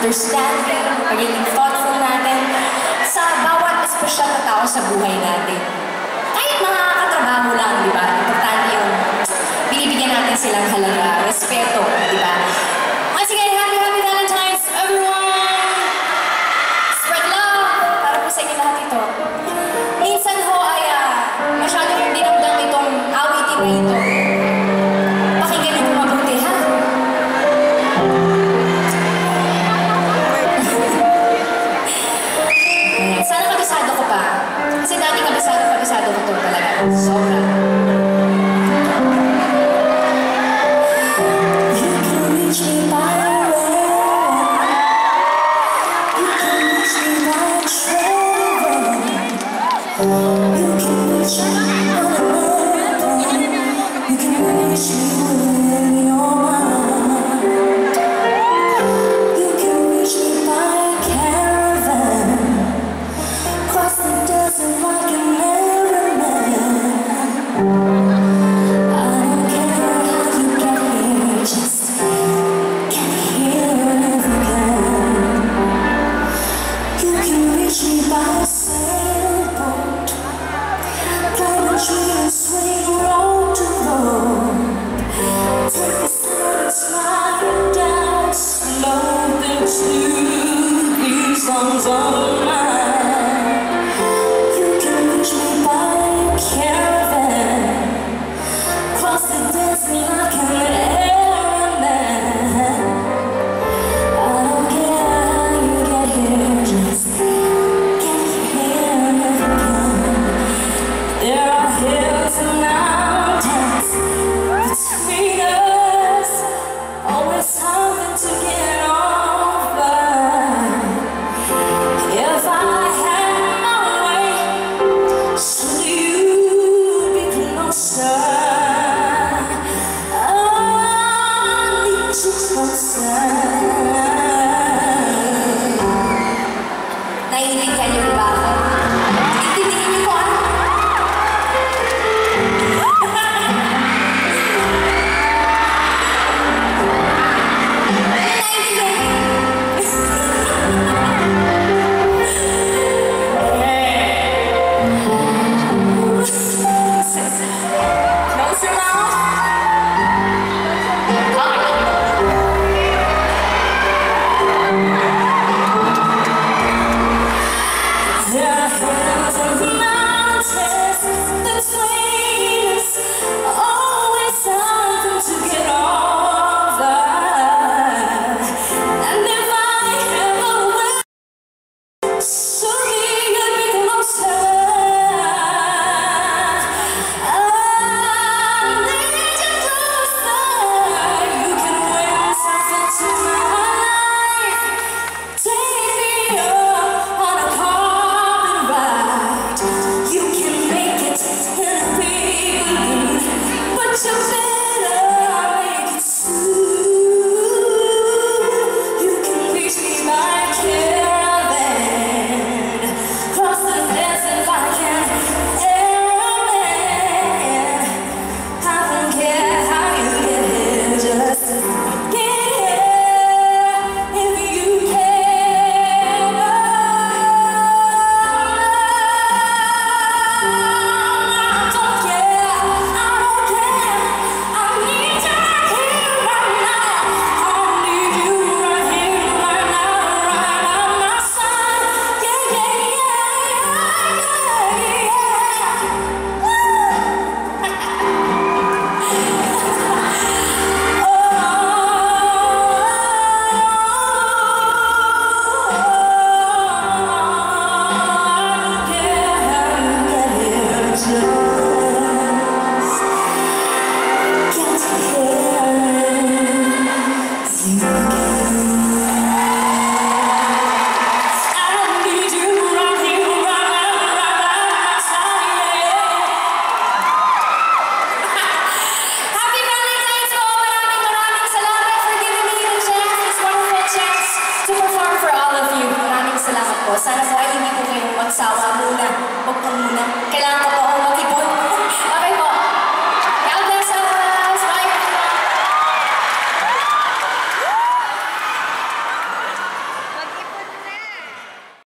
understanding, pagiging thoughtful natin sa bawat espesyal na tao sa buhay natin. Kahit mga katrabaho lang, di ba? Importante yung binibigyan natin silang halaga, respeto, di ba? Once again, happy, happy Valentine's, everyone! Spread love! Para sa inyo lahat ito. Minsan ho ay uh, masyado yung dinamdam itong awitin na. so 감 사. Sana po ay hindi po kayo magsawa muna. Huwag po muna. Kailangan ko po akong mag-ipon.